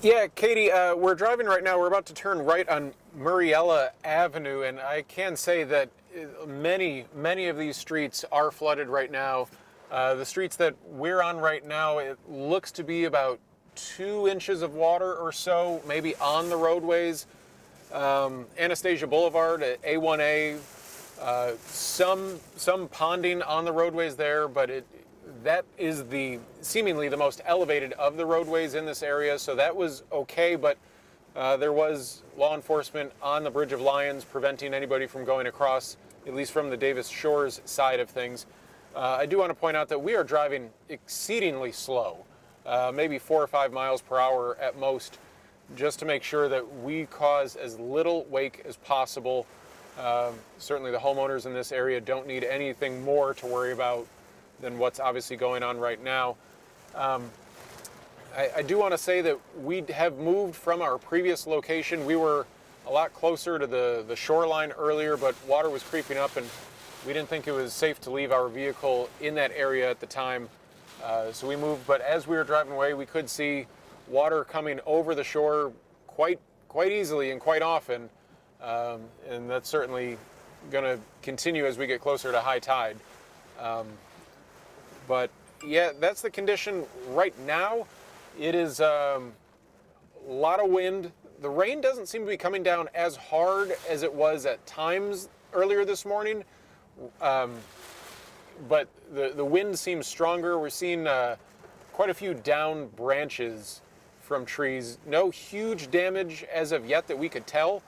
Yeah, Katie, uh, we're driving right now. We're about to turn right on Murrieta Avenue, and I can say that uh, many, many of these streets are flooded right now. Uh, the streets that we're on right now, it looks to be about two inches of water or so, maybe on the roadways. Um, Anastasia Boulevard A1A, uh, some some ponding on the roadways there, but it that is the seemingly the most elevated of the roadways in this area, so that was okay, but uh, there was law enforcement on the Bridge of Lions preventing anybody from going across, at least from the Davis Shores side of things. Uh, I do want to point out that we are driving exceedingly slow, uh, maybe four or five miles per hour at most, just to make sure that we cause as little wake as possible. Um, certainly, the homeowners in this area don't need anything more to worry about than what's obviously going on right now. Um, I, I, do want to say that we have moved from our previous location. We were a lot closer to the, the shoreline earlier, but water was creeping up and we didn't think it was safe to leave our vehicle in that area at the time. Uh, so we moved, but as we were driving away, we could see water coming over the shore quite quite easily and quite often, um, and that's certainly going to continue as we get closer to high tide. Um, but yeah, that's the condition right now. It is um, a lot of wind. The rain doesn't seem to be coming down as hard as it was at times earlier this morning. Um, but the, the wind seems stronger. We're seeing uh, quite a few down branches from trees. No huge damage as of yet that we could tell.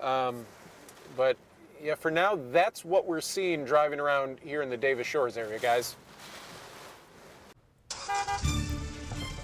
Um, but yeah, for now, that's what we're seeing driving around here in the Davis Shores area, guys.